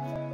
Bye.